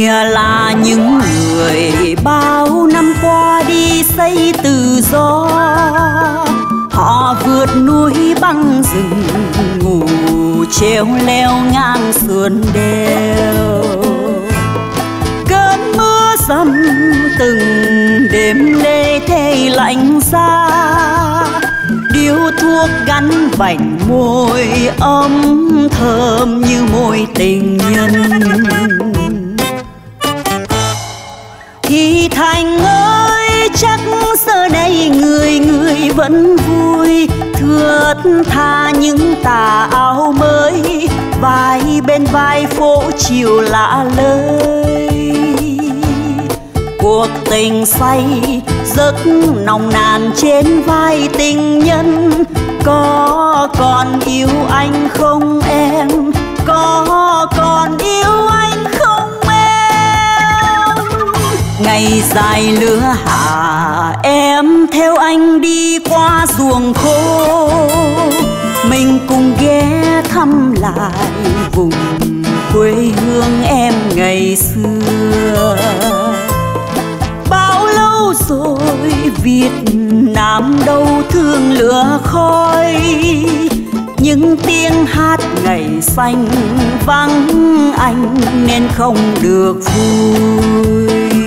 kia là những người bao năm qua đi xây tự do. Họ vượt núi băng rừng, ngủ treo leo ngang sườn đèo. Cơn mưa dầm từng đêm lê thê lạnh giá. Điếu thuốc gắn vành môi ấm thơm như môi tình nhân. Thành ơi, chắc giờ đây người người vẫn vui. Thướt tha những tà áo mới, vai bên vai phố chiều lạ lơi. Cuộc tình say, giấc nồng nàn trên vai tình nhân. Có còn yêu anh không em? Ngày dài lứa hạ em theo anh đi qua ruộng khô. Mình cùng ghé thăm lại vùng quê hương em ngày xưa. Bao lâu rồi Việt Nam đâu thương lửa khói. Những tiếng hát ngày xanh vắng anh nên không được vui.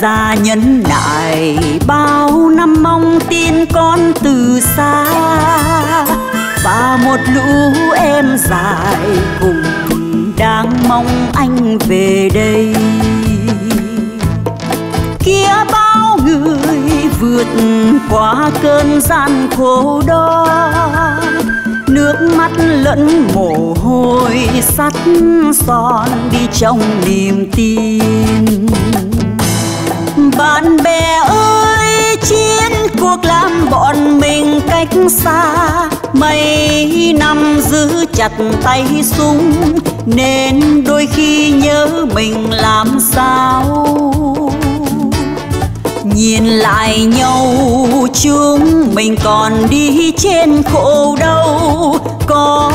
Gia nhân nại, bao năm mong tin con từ xa. Và một lũ em dài cùng đang mong anh về đây. Kia bao người vượt qua cơn gian khổ đó. Nước mắt lẫn mồ hôi sắt son đi trong niềm tin bạn bè ơi, chiến cuộc làm bọn mình cách xa. Mấy năm giữ chặt tay súng, nên đôi khi nhớ mình làm sao. Nhìn lại nhau, chúng mình còn đi trên khổ đau. Có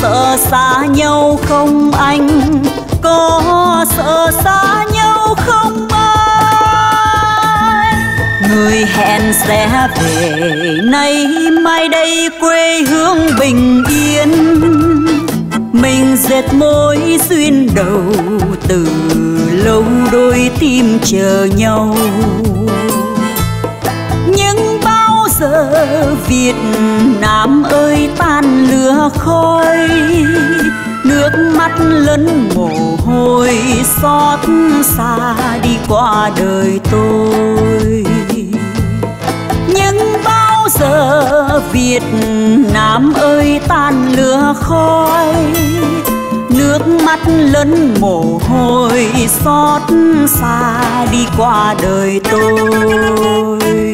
sợ xa nhau không anh? Có sợ xa nhau hẹn sẽ về. Nay mai đây quê hương bình yên. Mình dệt mối duyên đầu, từ lâu đôi tim chờ nhau. Nhưng bao giờ Việt Nam ơi tan lửa khói, nước mắt lẫn mồ hôi xót xa đi qua đời tôi. Việt Nam ơi, tan lửa khói, nước mắt lẫn mồ hôi xót xa đi qua đời tôi.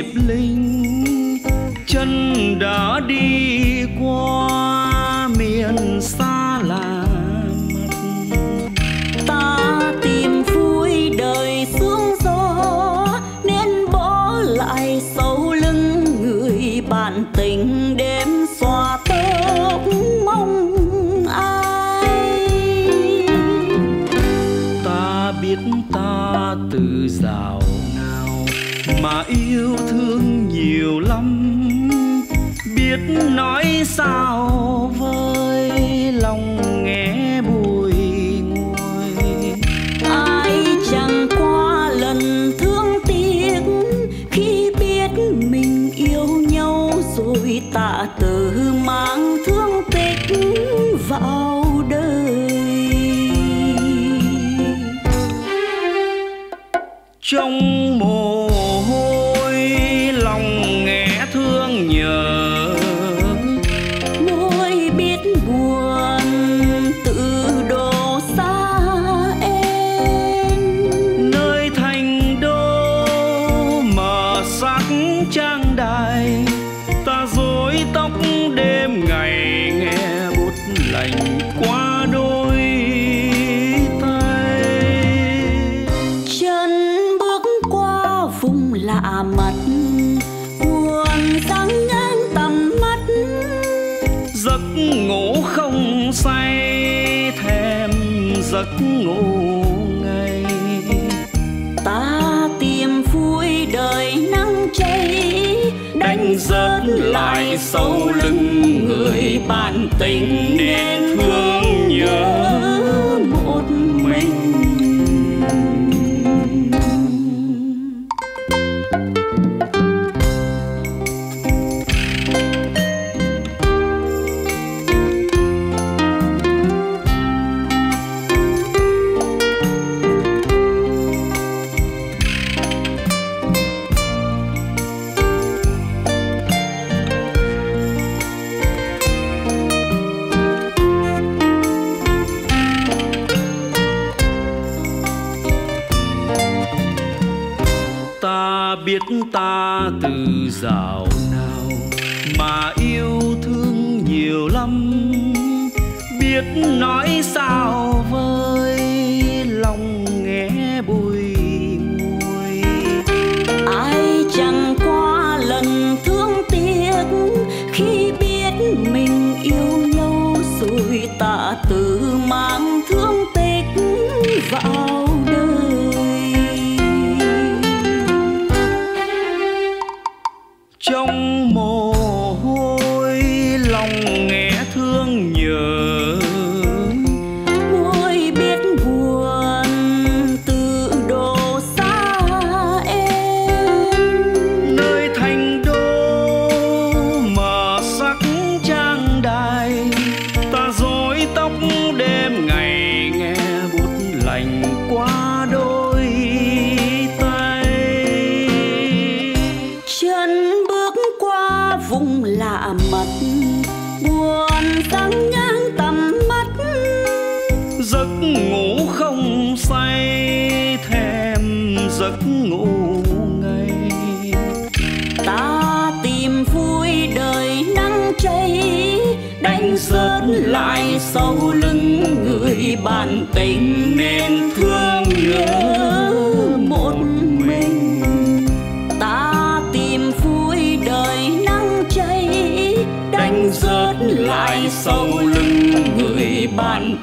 nhịp linh, chân đã đi qua miền xa lạ ta tìm vui đời xuống gió, nên bỏ lại sau lưng người bạn tình. sao với lòng nghe bùi ngùi ai chẳng qua lần thương tiếc, khi biết mình yêu nhau rồi tạ từ mang thương tích vào đời. Trong mặt. Buồn sáng ngang tầm mắt. Giấc ngủ không say thêm giấc ngủ ngày ta tìm vui đời nắng cháy đánh rớt lại sau lưng người bạn tình nên thương nhớ.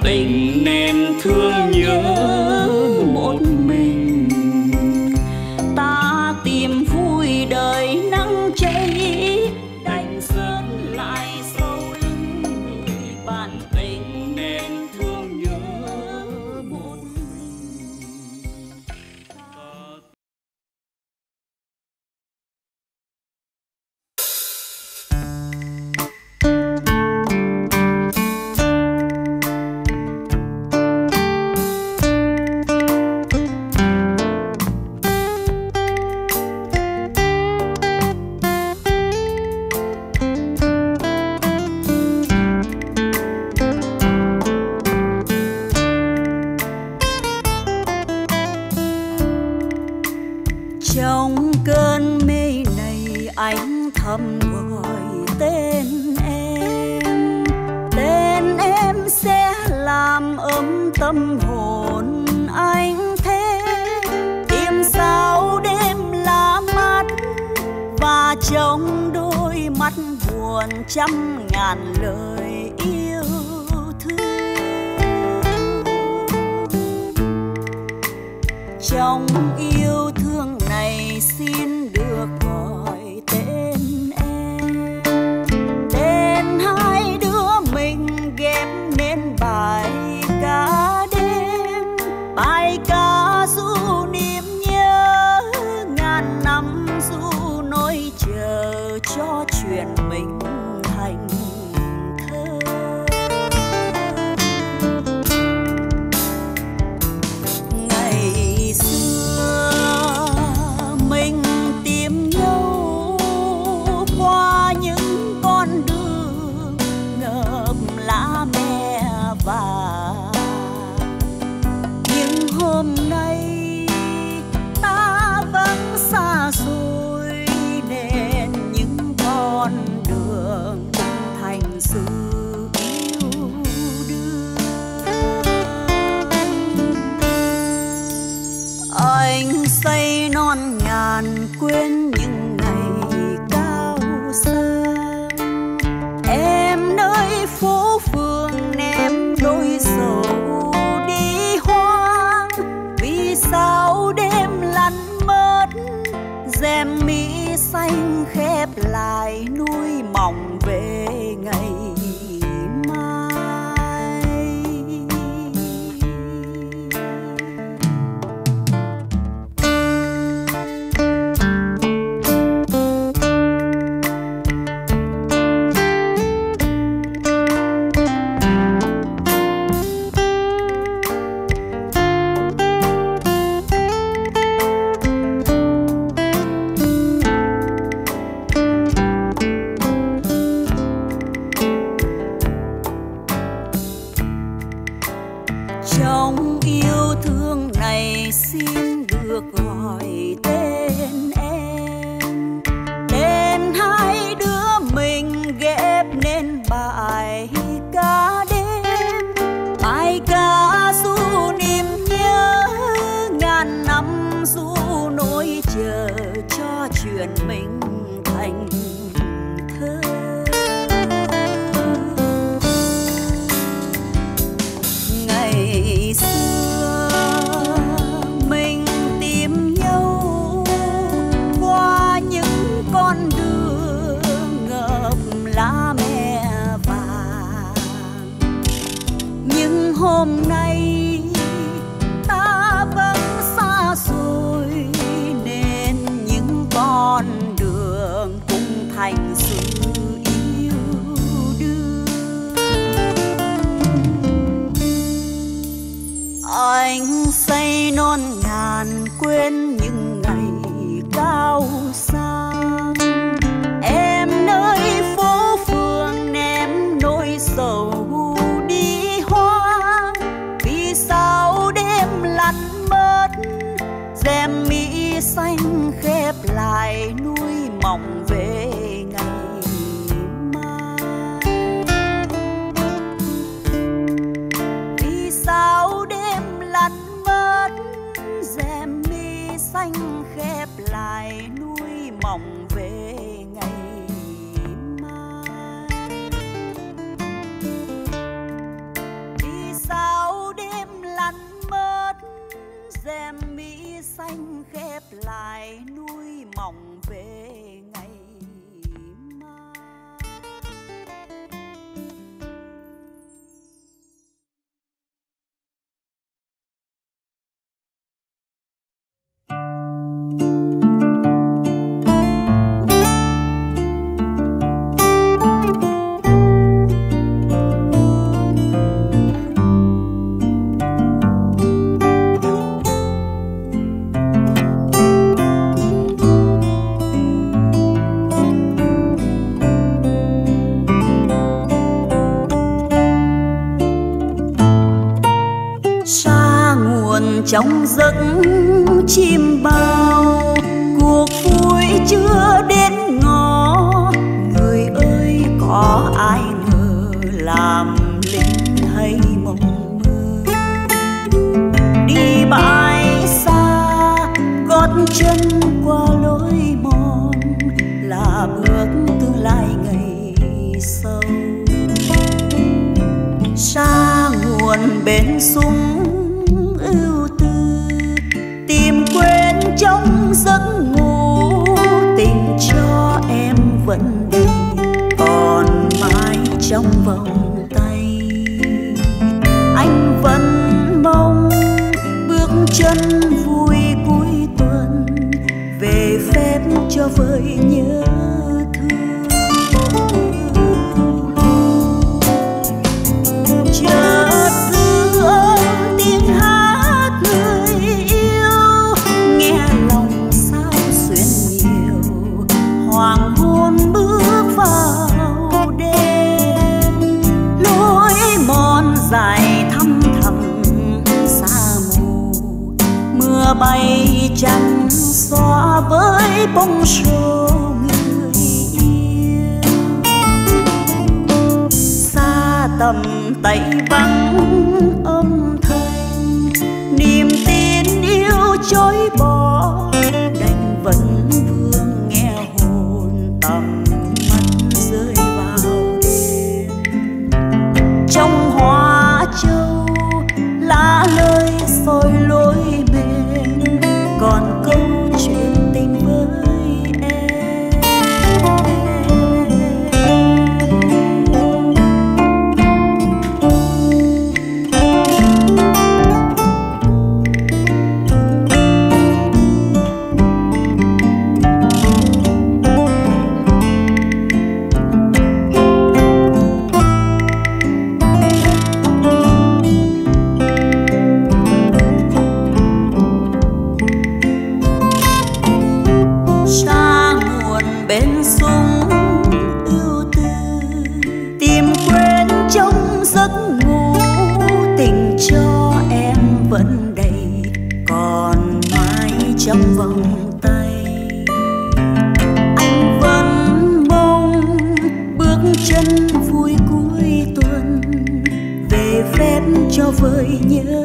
tình nên thương nhớ. tâm hồn anh thế. Tìm sao đêm lá mắt và trong đôi mắt buồn trăm ngàn lời yêu thương. Trong yêu thương này xin được năm du nỗi chờ cho chuyện mình thành chim bao, cuộc vui chưa đến ngõ người ơi, có ai ngờ làm lính hay mộng mơ? Đi bãi xa, gót chân qua lối mòn, là bước tương lai ngày sau. Xa nguồn bên sung vòng tay. Anh vẫn mong bước chân vui cuối tuần về phép cho vơi nhớ bay trắng xóa với bóng sầu người yêu. Xa tầm tay vắng âm thanh, niềm tin yêu chối bỏ. Vẫn đầy, còn mãi trong vòng tay. Anh vẫn mong bước chân vui cuối tuần, về phép cho vơi nhớ.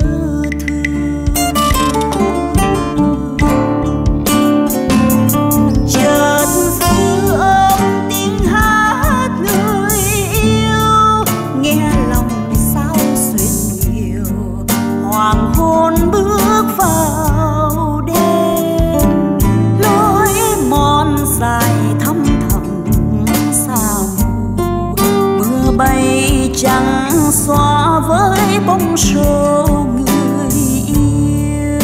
Bóng số người yêu.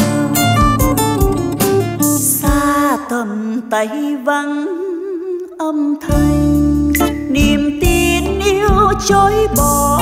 Xa tầm tay vắng âm thanh, niềm tin yêu chối bỏ